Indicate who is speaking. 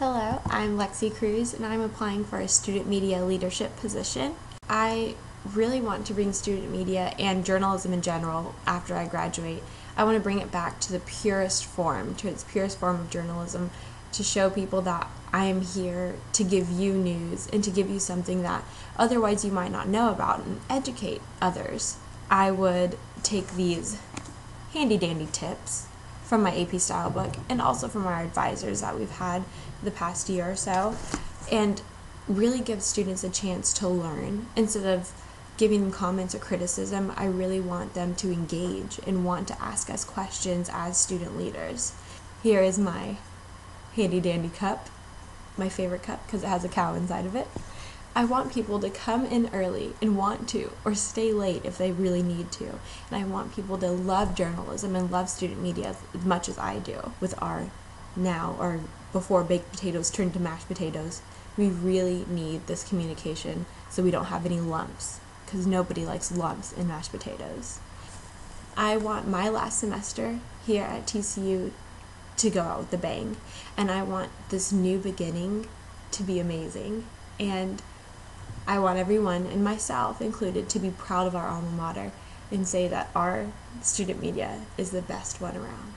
Speaker 1: Hello, I'm Lexy Cruz and I'm applying for a student media leadership position. I really want to bring student media and journalism in general after I graduate. I want to bring it back to the purest form, to its purest form of journalism, to show people that I am here to give you news and to give you something that otherwise you might not know about and educate others. I would take these handy dandy tips from my AP style book and also from our advisors that we've had the past year or so and really give students a chance to learn instead of giving them comments or criticism. I really want them to engage and want to ask us questions as student leaders. Here is my handy dandy cup, my favorite cup because it has a cow inside of it. I want people to come in early and want to, or stay late if they really need to. And I want people to love journalism and love student media as much as I do with our now or before baked potatoes turned to mashed potatoes. We really need this communication so we don't have any lumps because nobody likes lumps in mashed potatoes. I want my last semester here at TCU to go out with a bang, and I want this new beginning to be amazing. And I want everyone, and myself included, to be proud of our alma mater and say that our student media is the best one around.